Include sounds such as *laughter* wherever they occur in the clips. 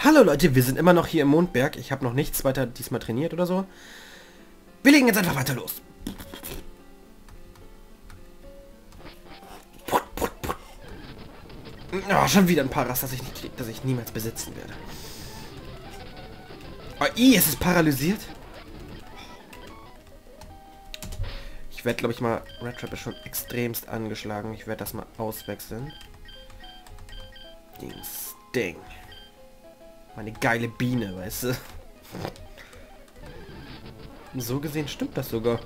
Hallo Leute, wir sind immer noch hier im Mondberg. Ich habe noch nichts weiter diesmal trainiert oder so. Wir legen jetzt einfach weiter los. Oh, schon wieder ein Paras, das ich, nicht, das ich niemals besitzen werde. Oh, i, es ist paralysiert. Ich werde, glaube ich, mal... Red Trap ist schon extremst angeschlagen. Ich werde das mal auswechseln. Dings, Ding. Meine geile Biene, weißt du. So gesehen stimmt das sogar.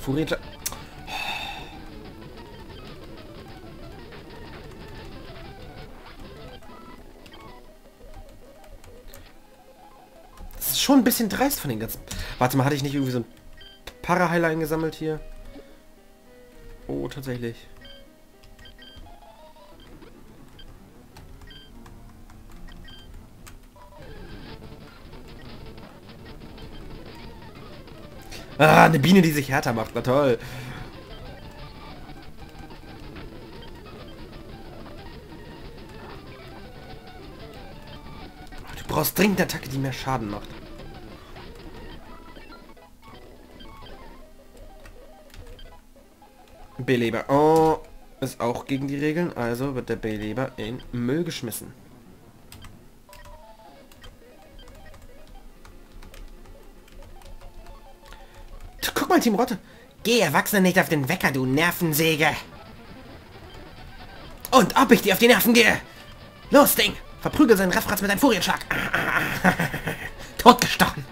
Furiager... Das ist schon ein bisschen dreist von den ganzen... Warte mal, hatte ich nicht irgendwie so ein Paraheiler eingesammelt hier? Oh, tatsächlich. Ah, eine Biene, die sich härter macht. Na toll. Du brauchst dringend eine Attacke, die mehr Schaden macht. Beleber. Oh, ist auch gegen die Regeln. Also wird der Beleber in Müll geschmissen. Mal, Team Rotte. Geh Erwachsene nicht auf den Wecker, du Nervensäge. Und ob ich dir auf die Nerven gehe. Los, Ding. Verprügel seinen Raffratz mit einem Furienschlag. *laughs* Totgestochen.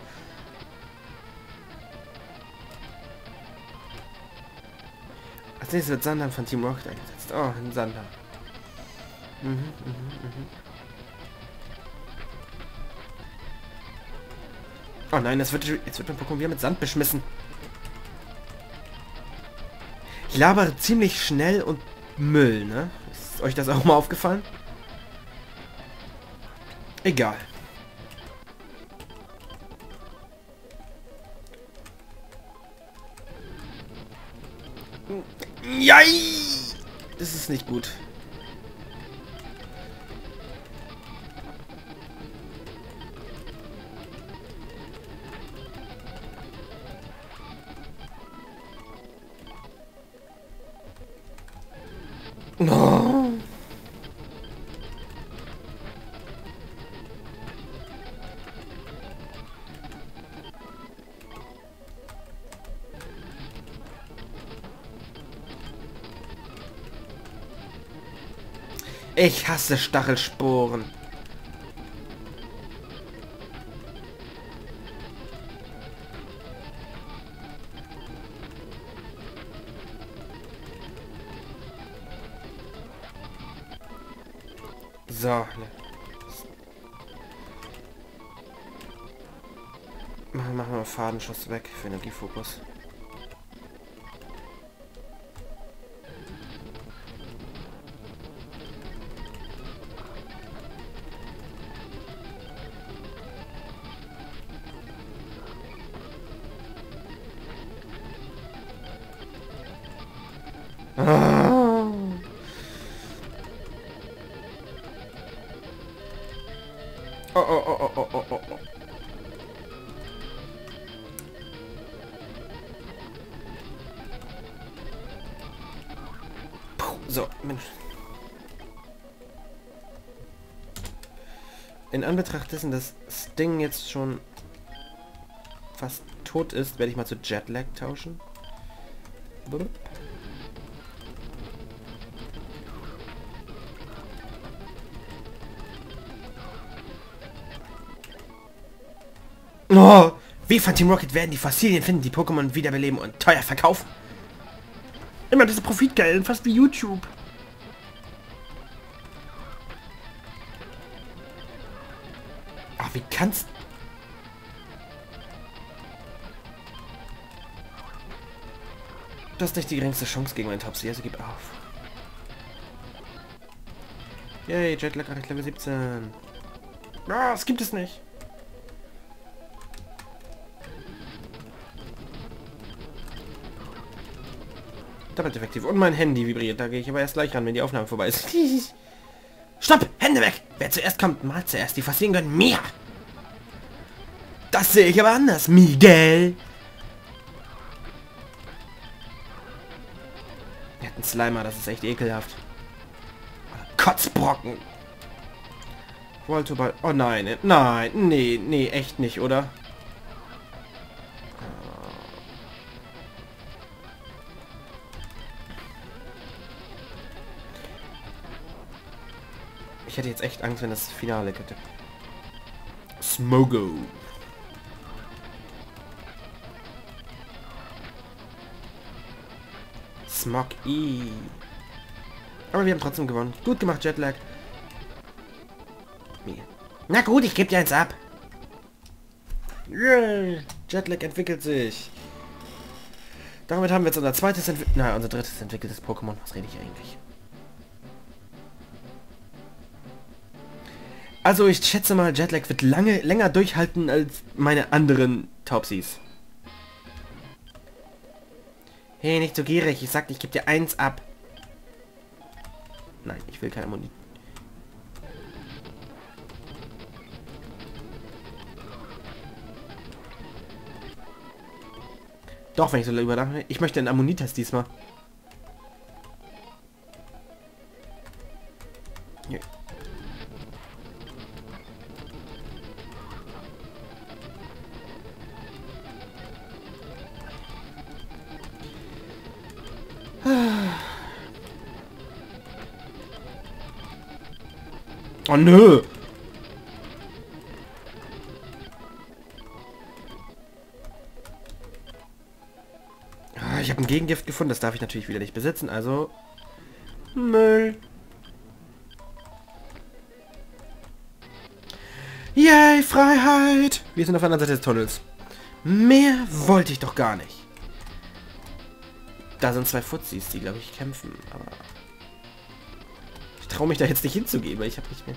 Als nächstes wird Sander von Team Rocket eingesetzt. Oh, ein Sander. Mhm, mhm, mhm. Oh nein, das wird, jetzt wird mein Pokémon wieder mit Sand beschmissen. Ich labere ziemlich schnell und Müll, ne? Ist euch das auch mal aufgefallen? Egal. Jai! Das ist nicht gut. Ich hasse Stachelsporen. So. Machen, machen wir Fadenschuss weg für Energiefokus. Oh, oh, oh, oh, oh, oh, oh. Puh, so, Mensch. In Anbetracht dessen, dass Sting jetzt schon fast tot ist, werde ich mal zu Jetlag tauschen. Blub. Oh, wie von Team Rocket werden die Fossilien finden, die Pokémon wiederbeleben und teuer verkaufen? Immer diese Profitgeilen, fast wie YouTube. Ach, wie kannst... Du hast nicht die geringste Chance gegen meinen Topsy, also gib auf. Yay, Jetlag erreicht Level 17. Ah, das gibt es nicht. Doppelt effektiv. Und mein Handy vibriert. Da gehe ich aber erst gleich ran, wenn die Aufnahme vorbei ist. *laughs* Stopp! Hände weg! Wer zuerst kommt, mal zuerst. Die Faszien gönnen mir! Das sehe ich aber anders, Miguel! Wir hatten Slimer, das ist echt ekelhaft. Kotzbrocken! Voltoball. Oh nein, nein, nee, nee, echt nicht, oder? Ich hätte jetzt echt Angst, wenn das Finale hätte. Smogo. Smog E. Aber wir haben trotzdem gewonnen. Gut gemacht, Jetlag. Na gut, ich gebe dir eins ab. Yeah. Jetlag entwickelt sich. Damit haben wir jetzt unser zweites, na, unser drittes entwickeltes Pokémon. Was rede ich eigentlich? Also ich schätze mal, Jetlag wird lange länger durchhalten als meine anderen Taubsies. Hey, nicht so gierig. Ich sagte, ich gebe dir eins ab. Nein, ich will keine Muni. Doch, wenn ich so überdache. Ich möchte einen Ammonitas diesmal. Oh nö. Ah, ich habe ein Gegengift gefunden, das darf ich natürlich wieder nicht besitzen, also Müll. Yay, Freiheit! Wir sind auf der anderen Seite des Tunnels. Mehr wollte ich doch gar nicht. Da sind zwei Fuzis, die, glaube ich, kämpfen, aber traue mich da jetzt nicht hinzugehen, weil ich habe nicht mehr...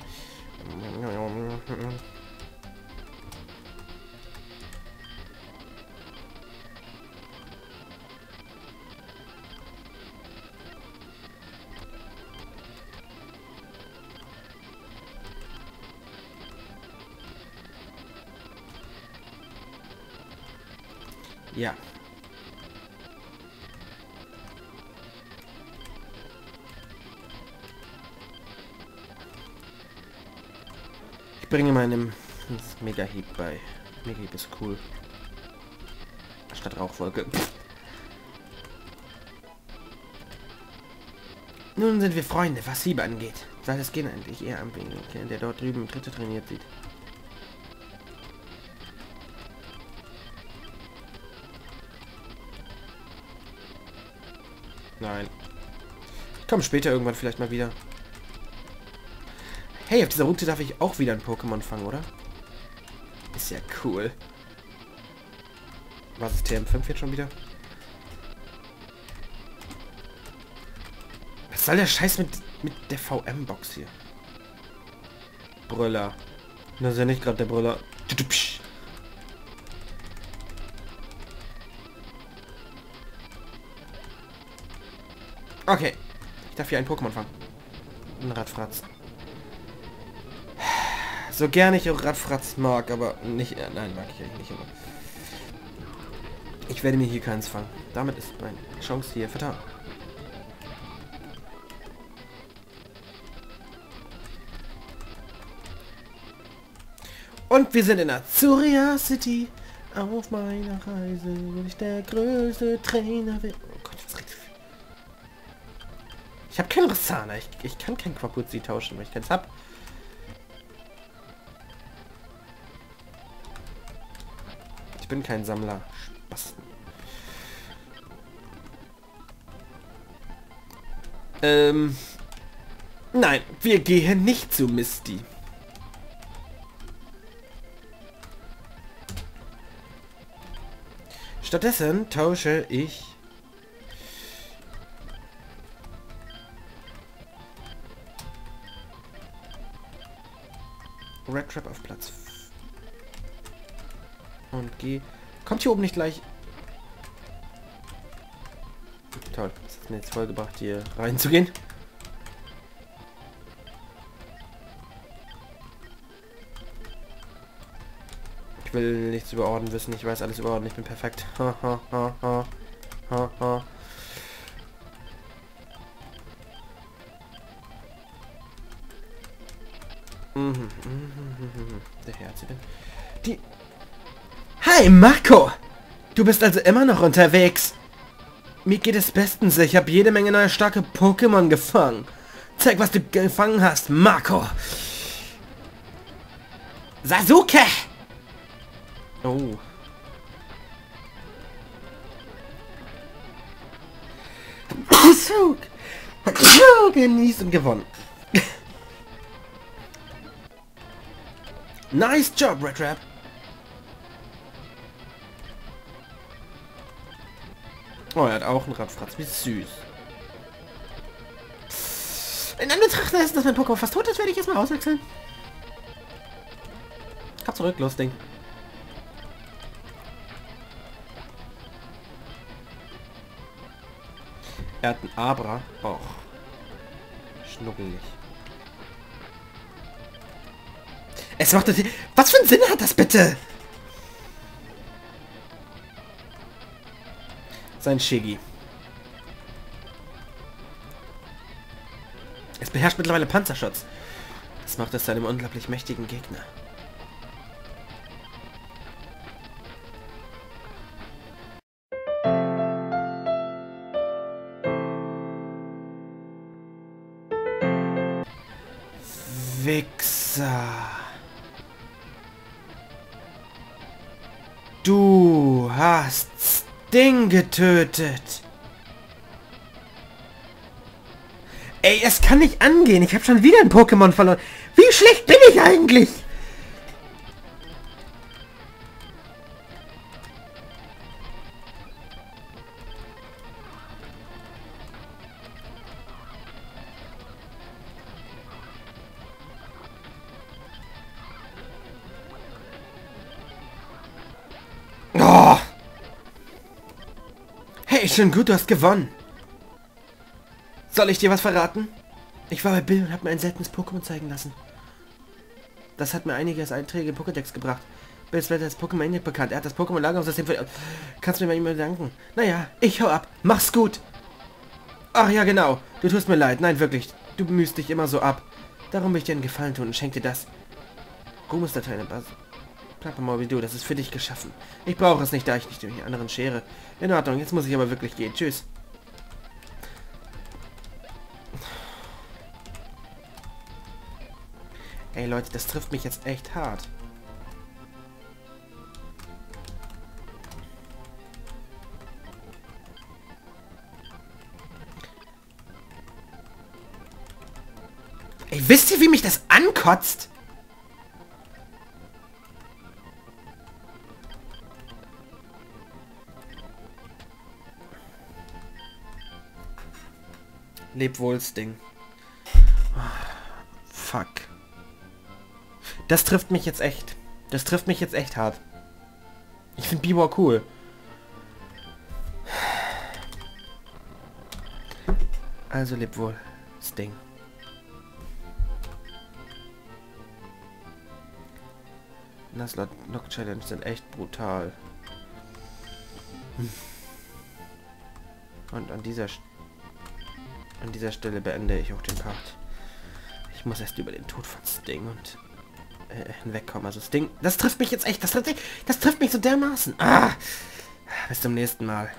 Ja, bringe meinem Mega-Heap bei. Mega-Heap ist cool. Statt Rauchwolke. Nun sind wir Freunde, was Hiebe angeht. Soll es gehen endlich eher am Winkel, der dort drüben Dritte trainiert sieht. Nein. Ich komme später irgendwann vielleicht mal wieder. Hey, auf dieser Route darf ich auch wieder ein Pokémon fangen, oder? Ist ja cool. Was ist TM5 jetzt schon wieder? Was soll der Scheiß mit, mit der VM-Box hier? Brüller. Das ist ja nicht gerade der Brüller. Okay. Ich darf hier ein Pokémon fangen. Ein Radfratz. So gerne ich auch Radfratz mag, aber nicht... Äh, nein, mag ich eigentlich nicht immer. Ich werde mir hier keins fangen. Damit ist meine Chance hier vertan. Und wir sind in Azuria City. Auf meiner Reise will ich der größte Trainer. Oh Gott, was redet Ich habe keinen Rissana. Ich, ich kann kein Quapuzzi tauschen, weil ich keins hab. Ich bin kein Sammler. Spasten. Ähm. Nein, wir gehen nicht zu Misty. Stattdessen tausche ich Red Trap auf Platz und geh. Kommt hier oben nicht gleich... Toll. Das hat mir jetzt voll gebracht, hier reinzugehen. Ich will nichts über Orden wissen. Ich weiß alles über Orden. Ich bin perfekt. *laughs* Ha, ha, ha, ha. Ha, ha. Mhm, mhm, mhm, mhm. Der Herzchen. Die... Hi, Marco! Du bist also immer noch unterwegs. Mir geht es bestens. Ich habe jede Menge neue starke Pokémon gefangen. Zeig, was du gefangen hast, Marco. Sasuke! Oh. Sasuke! Genießt und gewonnen. nice job, Red Rap. Oh, er hat auch einen Radfratz. Wie süß. In Anbetracht dessen, dass mein Pokémon fast tot ist, werde ich erstmal auswechseln. Komm zurück, los, Ding. Er hat ein Abra. Och. Schnuggelig. Es macht das... Was für einen Sinn hat das bitte? Sein Shiggy. Es beherrscht mittlerweile Panzerschutz. Das macht es zu einem unglaublich mächtigen Gegner. Sting getötet. Ey, es kann nicht angehen. Ich habe schon wieder ein Pokémon verloren. Wie schlecht bin ich eigentlich? Oh! Hey, schön gut, du hast gewonnen. Soll ich dir was verraten? Ich war bei Bill und habe mir ein seltenes Pokémon zeigen lassen. Das hat mir einiges Einträge im Pokédex gebracht. Bills Wetter ist Pokémon nicht bekannt. Er hat das Pokémon-Lagerungssystem für... Kannst du mir mal bedanken? Naja, ich hau ab. Mach's gut. Ach ja, genau. Du tust mir leid. Nein, wirklich. Du bemühst dich immer so ab. Darum will ich dir einen Gefallen tun und schenk dir das. Ruhmesdatei in der Basis. Klappe du, das ist für dich geschaffen. Ich brauche es nicht, da ich nicht durch anderen schere. In Ordnung, jetzt muss ich aber wirklich gehen. Tschüss. Ey Leute, das trifft mich jetzt echt hart. Ey, wisst ihr, wie mich das ankotzt? Leb wohl, Ding. Fuck. Das trifft mich jetzt echt. Das trifft mich jetzt echt hart. Ich finde Bibor cool. Also leb wohl, Sting. Nuzlocke Knock Challenge sind echt brutal. Und an dieser Stelle an dieser Stelle beende ich auch den Part. Ich muss erst über den Tod von Sting und äh, hinwegkommen. Also Sting, das trifft mich jetzt echt. Das trifft, das trifft mich so dermaßen. Ah, bis zum nächsten Mal.